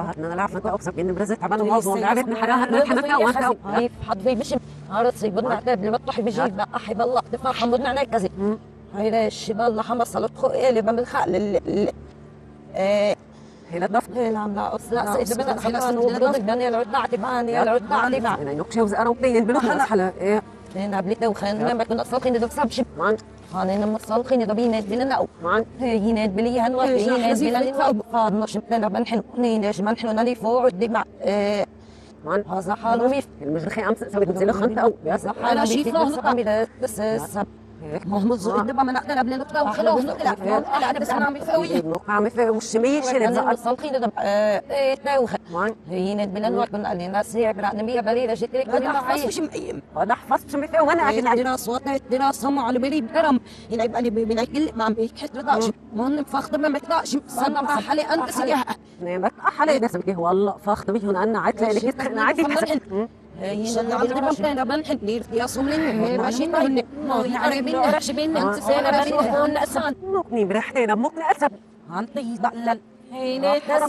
هاتنا نلعب انت أقصد ان برزت تعبان وموضوع لعبتنا حاجة هاتنا الحمام وانت هاي حد في مش عرض بدنا عتاب لما تطحي بجيب بقى حي بالله تفهم حمدنا عليك كذا هاي ليش بالله حمص صلت خو إيه اللي بالخال اللي هي لا. تضف هي العم لا أصلا سيد بدنا خلاص وبرضك بدنا العدة عتباني العدة عتباني أنا يوكشي وزقرا وبين بلوخ حلا إيه؟ هنا بليت وخان ما كنا صالحين ده بسبب شيء صالحين ده بينات بينا نقو مان هي نات بلي هنوات هي نات بلا نفوق قاد مش بنا بنحن نيش منحن نالي فوق دي مع مان هذا حاله ميف المجرخي امس سويت نزل خنت أو يا صح أنا شي فلان بس دبا من أقدر قبل نقطه وخلو لا أنا بس أنا عم ده إيه تاوخ مان هي نات بلا نوات كنا قال ناس هي برا نبيه بريده شكلك هذا بدي معي حفظ مش مقيم هذا حفظت مثل وأنا قاعد نلعب دراسة وطنت دراسة مع البري برم هنا يبقى لي بناكل ما عم بيتحت رضاش ما هن فخد ما مقداش صنع حالي انت سيها أحلى ده سبكي والله فاخت بيه هنا أنا عادي ممكن بريحتين ممكن اسب انت يضلل هي ترى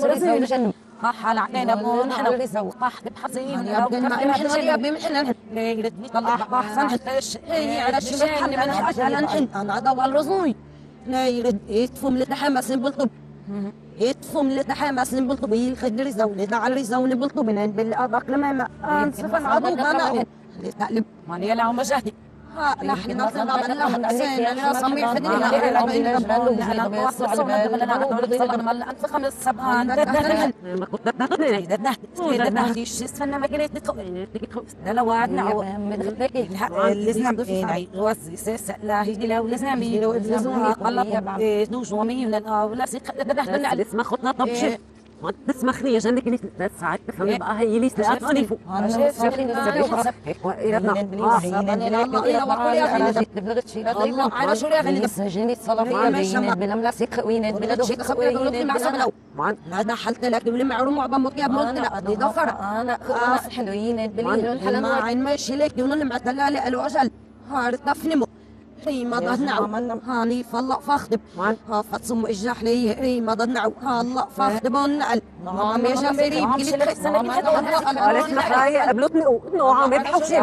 حال علينا بون حنا ورزق قحط بحصين يا ابن إحنا يا ابن إحنا ليلة طلع احسن حتى هي على الشمال من حاجة لنحن أنا دوا الرزوي ليلة يتفهم لتحمس بلطب يتفهم لتحمس بلطب يخدر زولة على الزولة بلطب من بالأبق لما ما. انصف العضو أنا لتقلب ما لي لهم مجهدي نحن من الله حسين أنا صميع فدري لا لا لا خمس سبعان ما كنت تدخلني إذا نهت تسمخني يا جنك لي ثلاث ساعات تفهم بقى هي لي ثلاث مان هذا حلت لك بلا معروم وعبا مطيب مطلع دي ضفر أنا خلاص حلوين بلي ما عين ماشي لك دون المعتلة الوجل هارت تفنمو هي ما ضنعو هاني فالله فاخدب ها فتصم اجنح لي. هي ما ضنعو هالله فاخدب ونقل نعم يا جمبري قلت لك سنة قالت محايا قبلتني نوعا ما بحوشي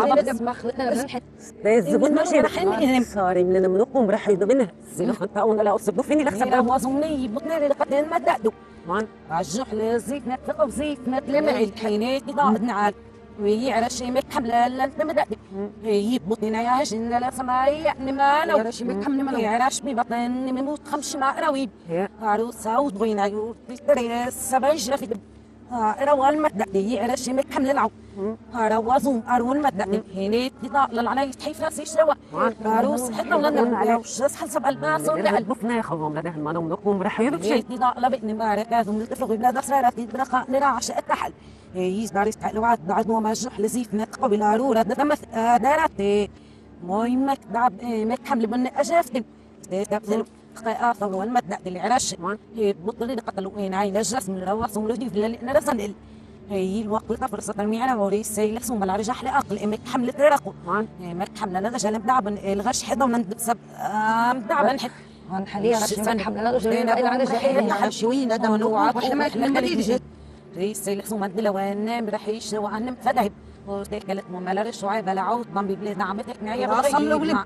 الزبون ماشي. صاري من المنوكم رح يضمنها زلخ انت اون لا اصبو فيني. لخسر لا وزمني بطني لقد ما دقدو عالجح لزيت نتفق وزيت نتلمع. الحينات ضاعت نعال. وهي على شيء مكحملة لا انت مدقدي هي بطننا يا هشن لا سماي يعني ما لو. رشي مكحمل ما يا رش ببطن مموت خمس ما روي عروسة وضغينا يوت تري سبج رفيق روى المدقدي على شيء مكحمل العو روى زوم أروى المدقدي هني تضاء للعلي تحيف راسي شروى عروس حتى لنا وش حل سبع الباس ولا البفنا يا خوام لده ما نملكم رح يبكي تضاء لبئن مارك لازم نتفق بلاد أسرارات برقاء نراعش التحل يز دارس تعلوات بعد ما مجرح لزيف نتقى بالعرورة نتمث دارت مهمك دعب متحمل من أجافتن تبذل آثر والمدة اللي عرش بطل قتلوا عين الجرس من الرواس ولدي في اللي نرسل هي الوقت فرصة المعنا وريس سيلس وما الرجح لأقل إمك حملة رقو إمك حملة لنا جلب دعب الغش حدا من سب دعب نحت هون حاليا رشيد حملة لنا جلب إلى جحيم شوينا دونوا وحنا ما ريس سيلس وما دلوان برحيش وأنا فدهب وتلك قالت ماما لا شعيب لا عود ضم ببلاد عمتك معي راسم له ولب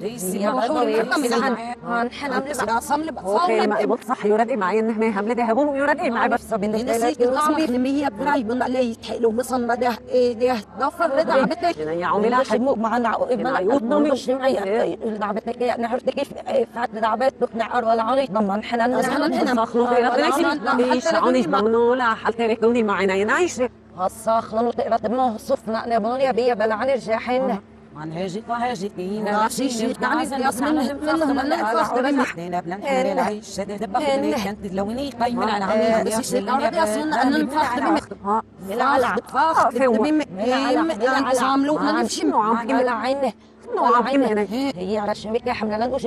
ريسي يا ما بطل من عن هون حنا راسم لب أوكي ما يبط صح يرد معي ان هي حمله ذهبون يرد معي بس نسيت راسمي اللي هي براي من علي تحلو مصن ده إيه ده ضفر رد عمتك يا عمي لا حد معنا عيوط نومي. مش معي دعبتك يا نحرت كيف فات دعبتك نعر ولا عريض ضمن حنا حنا ليش عونيش ممنوع حتى يكوني معنا ينعيش هالصاخ تقرا تبنو صفنا نبنو يا بيا بلا عن الجاحين عن هاجي وهاجي فينا ناشي شيء يعني ياسمين منهم من الفخر بنا بلان حمل العيش شدد بخدني كانت تلوني قايم على عمي بس شيء الأرض ياسمين ان الفخر بنا العلع بفخر بنا نظام لو نمشي عم كم العين نوعا هي على شمك حمل لنا وش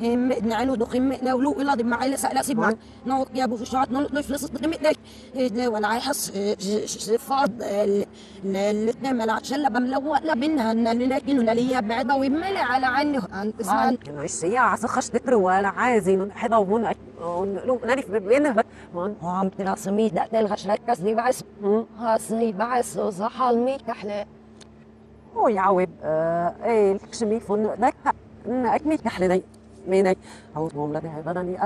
هم نعلو دخم لولو إلا دم على سأل سبع نو يا أبو فشات نو نو فلوس تدم لك لا ولا يحس فاض الاثنين ملا شلا بملو لا بينها لكن ليا بعدا ويملي على عنه. كانوا السياعة سخش تكرو ولا عايزين حدا ونقولوا نعرف بينها هون وعم تناصمي دقت الغش ركز لي بعس. هاسي بعس. وصحى الميت أحلى. هو يعوب آه إيه الكشمي فن. دك اكمل كحلي ميني هو مو ملدي هاي بدني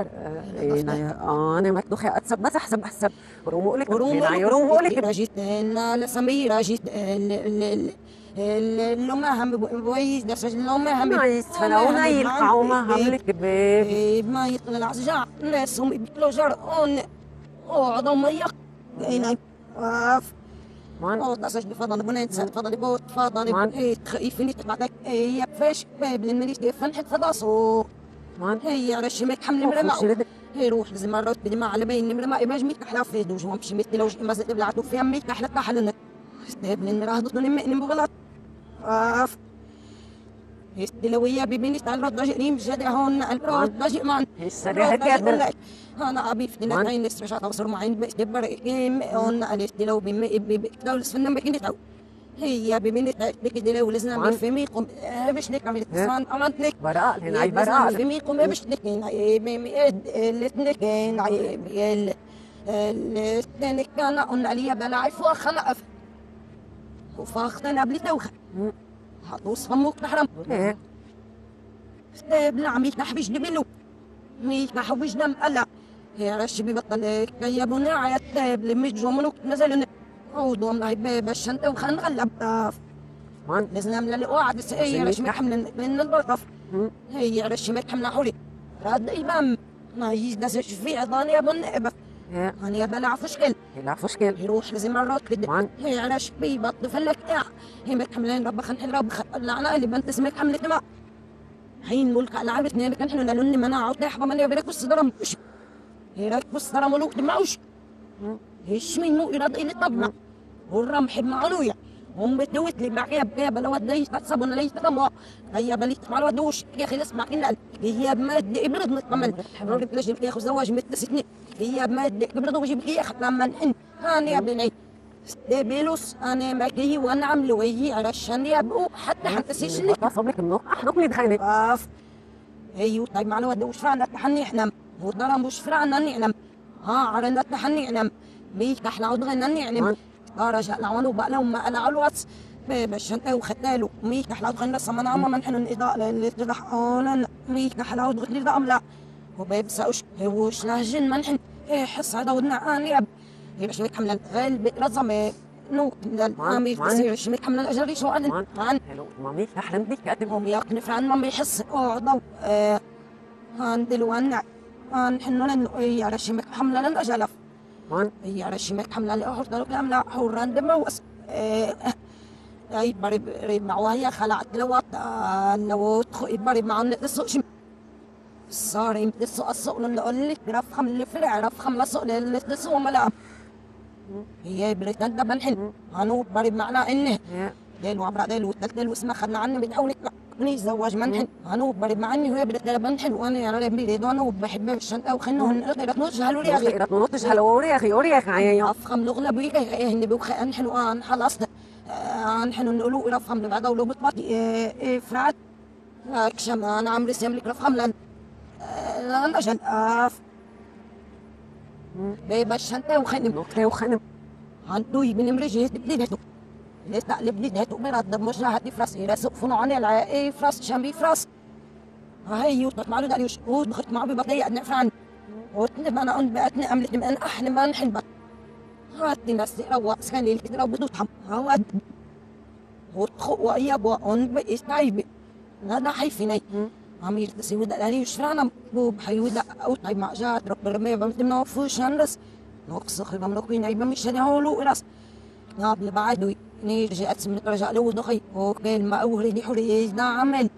أنا مكدوخي اتسب بس احسب احسب رومو لك رومو لك راجيت لسمي راجيت لو ما هم بويس لو ما هم يسفلونا يلقعوا ما هم لك ما يطلع العزجاع ناس هم يبطلوا جرؤون وعضو ميق هنا مان. أو تاسش بفضل بنات تفضل بوت تفضل إيه تخيفني تبعتك إيه فاش باب المريش ديفن حد فضاسو هي رشمك حمل مرمى هي روح لازم مرات بدي ما على بين مرمى يبقى ميت كحلا في دوج ومشي ميت لو ما زدت بلعتو فيها ميت كحلا كحلا استهبل ان راه ضد نم نم بغلط اف استلوية ببني تعال رد ريم جدع هون الرد ضجي مان السريع هكذا أنا ابي في لسه مش هتوصل معين بس دبر كيم هون أنا استلو بم بكتاو لسفنا بكني تاو هي بمن بك دلو لسنا من فمي قم مش لك عملت سان عملت لك براء هنا عي براء. فمي قم مش لك الاثنين عي الاثنين كان قلنا عليا بلاعي فوق خلق وفاختنا قبل توخ. فمك تحرم إيه. بلا عم يفتح بيش دبلو يفتح وجه دم ألا. يا رش ببطل كي ابو ناعي التاب لمش جملك نزل عود والله باب الشنطة وخان غلب طاف لازم من اللي قاعد هي رش محمل من البطف هي رش محمل حولي راد إمام ما يجلس في عضاني أبو النعبة إيه أنا بلع فشكل لا مشكل يروح لازم مرات كده هي علاش بي بط فلك يا. هي متحملين رب خن رب لعنا اللي بنت اسمك حملت ما حين ملك العاب اثنين كان حنا لون مناعة وطيح بمن يبرك بس درم هي راك بس درم ملوك دمعوش. هيش من مو إرادة إلي طبنا والرمح بمعلوية هم بتوت لي معايا بقى بلا ودي تصب أنا ليش تطمع؟ هيا بليت مع ودوش يا أخي اسمع إن هي بماد ابرد مطمن رجل ليش ياخذ زواج متسكني هي بماد ابرد وجيب لي اخذ لما نحن هاني يا ابني. بيلوس أنا ماكي وأنا عامله وهي علشان يبقوا حتى حتى سيشني منه إحنا كل دخلني أف. أيوه طيب معلومة ودي وش فعلا؟ تحني إحنا وضرب وش فعلا نعلم ها عرنا تحني إحنا بيك إحنا عضغنا نعلم رجع لعوانو بقى لهم الواتس. باش انت وخدنا له. ميك نحلا ودغنا سمنا عما من حنا الاضاءة اللي تضح اولا ميك نحلا ودغنا لا ام لا وبيب ساوش هوش لهجن من حن حس هذا ودنا اني اب شوي حمل الغال رزم نو الامي تصير شوي حمل الاجري شو عن عن مامي احلم بك قدم هم يقنف عن ما بيحس اقعدوا هان دلوان هان حنو لن يا رشمك حمل لن يا رشمك حمل لن أحط لك لا حوران دموس اي بري بري معوايا خلعت لوات لو تخو بري مع السوق شم صار يمكن السوق أقول لك رفخم اللي فرع رفخم السوق اللي السوق ملا هي بري تندب الحين هنو بري معنا انه ديل وعبر ديل والتلتل واسمه خدنا عني بنحاول ني زواج منحن أنا برد معني وهي بدت منحن وأنا يعني بريد وأنا وبحب الشنطه وخنه نقدر نوجه يا أخي. نطش هلوري يا أخي يا أخي. افخم لغله بيك هن بوخ انحن وان خلصت انحن نقولوا رفخم لبعض ولو بطبط افراد اكشم أنا عمري سيملك رفخم لأن لأن أجل آف. بيبا الشنطه وخنم. وخنم. عنده يبني مرجي بديته ليش تقلب لي ده تقبل ده مش راح تفرس إلى سقف عن العائي فرس شامبي فرس هاي يوتك معلو ده يوش ود بخت معه ببطيء نفعن وتنب أنا أن بأتني أملك من أحلى ما نحن هاتي ناس روى سكان اللي كده بدو تحم هوا وتخو وأياب وأن بإستعيب هذا حيفيني عمير تسيو ده لاني يشفرنا بوب حيو ده أو طيب مع جات رب رمي بمتنا وفوش هنرس نقصخ بملكوين أي بمشي ده هولو راس قبل بعد رجعت من رجع له دخي وكان ما أوري حري دا عمل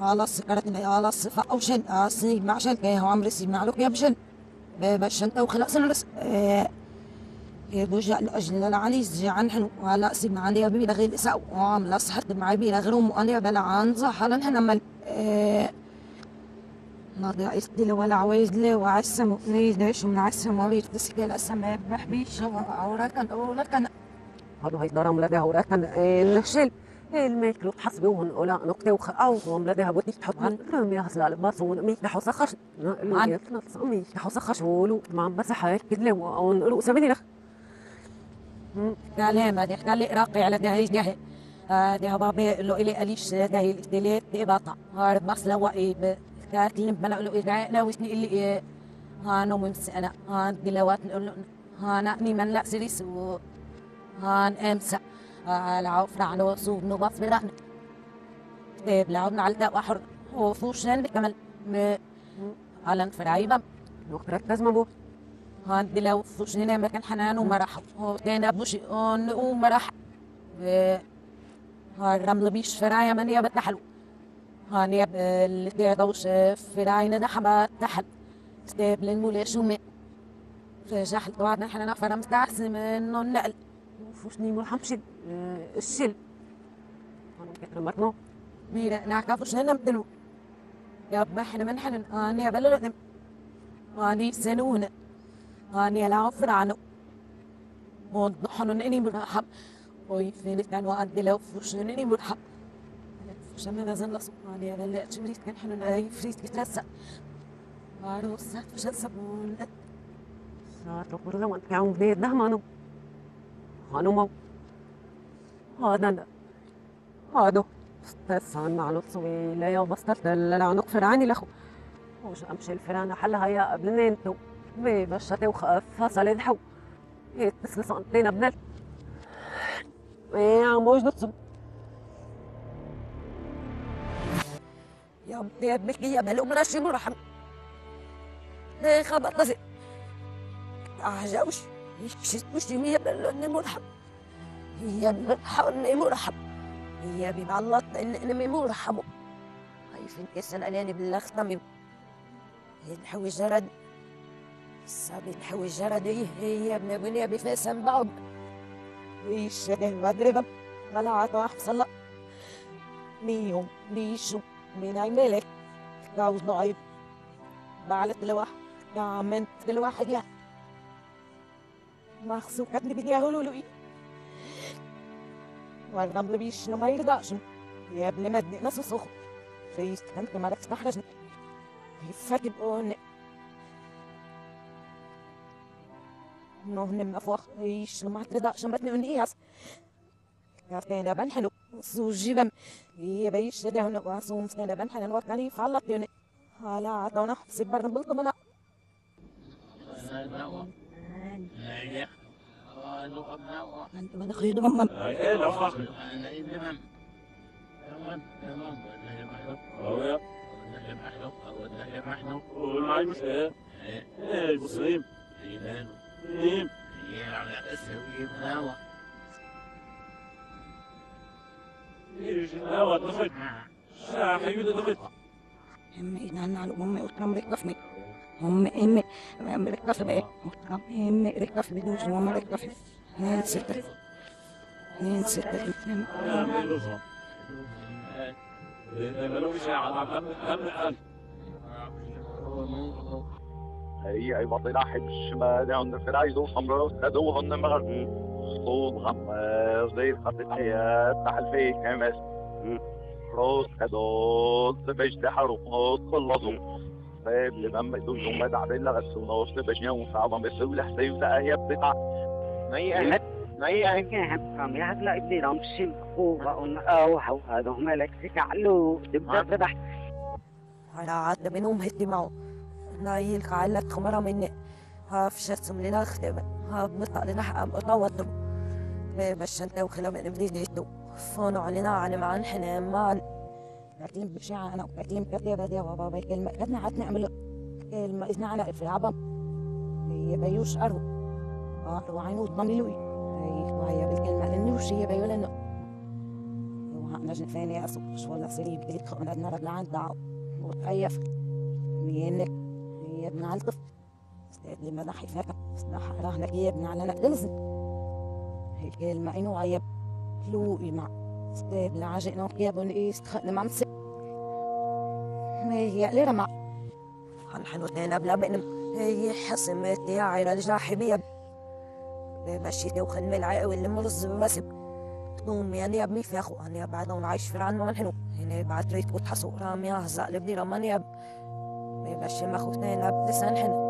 على السكرة على الصفة أو شن أصني مع شن كه هو عمري سي معلوك يا بشن. بشن أو خلاص نرس. يرجع لأجل العلي عن حن ولا سي مع لي بي لغير ساو وعم لا صحت مع بي لغيرهم وأنا بلا عن زحلا حنا مل. ناضي عيسدي ولا عويد لي وعسم. ليش من عسم. وليش تسكي الأسم بحبيش عورك عورك هادو هاي ضرم لديها وراكن الشل الميك لو تحسبي وهن ولا نقطة وخاو وهم لديها بودي تحط عن يا هسلا الباص ميك تحو سخش عن- ميك تحو سخش ولو ما بس حاجة كده ونقولوا سبيني لك قال لي ما دي قال لي راقي على ده جه ده بابي لو إلي أليش ده الإختلاف دي بطع هارد بس لو إيه كاتلم بلا لو إيه لا وشني اللي إيه. هانو ممسأنا هان دلوات هانا نيمن لا سريس هان أمسا العوف على وصوب نبص برهن لعبنا على ده وحر وفوشن كمان م على فرعيبة نقطة لازم أبو هاد لو فوشنا مكان حنان ومرح وكان ابوش ومرح الرمل بيش فرايا من يا بتحلو هان يب اللي تعطوش فراينا نحبا تحل ستيب للمولاش ومي فجحل طبعا إحنا نفر مستحسن منه النقل فوشني مرحمش الشل أنا كتر مرنو. ميرا نعكفوش هنا مدنو يا بحنا من حنن هاني بلغنم هاني سنون هاني العفر عنو وضحن اني مرحب. وي فين كان وعد لو فوش اني مرحب. لازم لصو هاني أنا لا تمريت كان حنن اي فريت كترسع عروسات فوش الصبون صار ربنا لو أنت عم بيت ده هذا هادو استسان مع لطسوي لا يوم بسترت العنق فرعاني لخو وش أمشي الفرانة حلها يا قبل نينتو. ببشتي وخاف فصل الحو يتسل صنتين بنال إيه عم بوش نتصب يا بدي ابنك يا بلو مرشي مرحب ليه خبط نسي عجوش يكشت مش اني مرحب هي اني مرحب هي بيبعلط اني مرحب هاي فين كسل عليني بالاختم هي نحوي جرد صابي نحوي جرد هي ابن بني بفاسم بعض ويش مدربة طلعت واحد صلى ميهم بيشو من عمالك جوز ضعيف بعلت الواحد يا عمنت الواحد يا كتني بدي أقول له إيه والرمل بيش ما يرضاش يا ابن مدني نص سخ فيست كنت ما لك تحرجني يفكر بقول نهن مفوخ إيش ما ترضاش ما بن حلو. زوجي بم هي بيش ده هنا واسوم سنة بن حلو. الوقت علي فعلت هلا عطونا. حسب برد بالطمنا انت ما دخلي دمم هم إذا على أمي وترم ركفني هم أمي أمي ركف بقى وترم أمي ركف بدوش وما ركف اثنين ستة اثنين ستة اثنين هي بطل أحب الشمال عند الفرايز وصمرو خدوهن مغرب خطوط غماز زي خط الحياة تحل فيه كمس روس خدوط تبش تحرق خلصوا طيب لمن مدوش وما دعبين لغسونا وسط بشنيا صعبا بسولة حسيو تأهي بتطع نيا نيا كان كم يهلا ابني رمشي وبقون أو هو هذا هم لك تكعلو تبدا تضح على عاد منهم هدي معه. نايل قعلت خمرة مني. ها فشت من لنا خدمة ها بمطلع لنا حقا مطوط بس انت وخلا من بدي ديتو فونو علينا على معان حنا مان لكن بشعة أنا لكن كتير بدي بابا كلمة. كتنا عاد نعمل كلمة. إذن على في العظم هي بيوش أرو آه وعينو ضميلوي هي هي بالكلمة. لأنه. وشي بيقول إنه نجن ثاني أسوق شو ولا سري بدي تدخل من عندنا رجل عند دعوة وتأيف مينك. هي ابن أستاذ لما ضحي فاك استناح راهنك هي ابن على دلزن هي الكلمة عينو عيب. لوقي مع أستاذ لعاجئنا وقيابون إيه استخدم عم سي هي ليرة مع حنحن اثنين بلا بقنم هي حصمت يا عيرة الجاحبية مشيتي وخن ملعقة واللي مرز بمسب نوم يا ابني في اخو أنا بعدهم عايش في عنه منحنو هنا بعد ريت وتحسو رامي هزق لبني رماني يا بمشي ما اثنين بلسان حنو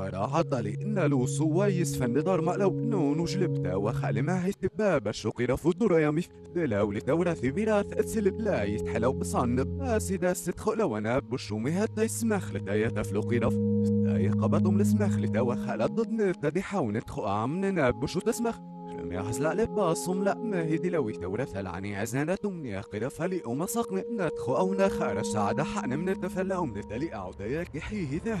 راح طلي إن لو سوايس فندر مقلو نون وجلبتا وخالي ما هي استباب الشقيرة فدر يا مش دلاو في ميراث اتسل بلا يتحلو. بصنب اسيدا ستخل وأنا بشومي هتا يسمخ لتا يتفلو قيرف تاي قبضهم لسمخ لتا وخالت ضدن تدي حاون تخو عمنا بشو تسمخ. شمي حزلا لباسهم لا ما هي دي لو دورة ثلعني عزانتهم يا قرف هلي ومسقن ندخو أو نخار السعادة حقن من التفلا ومن التلي اعوديك يحيه ذا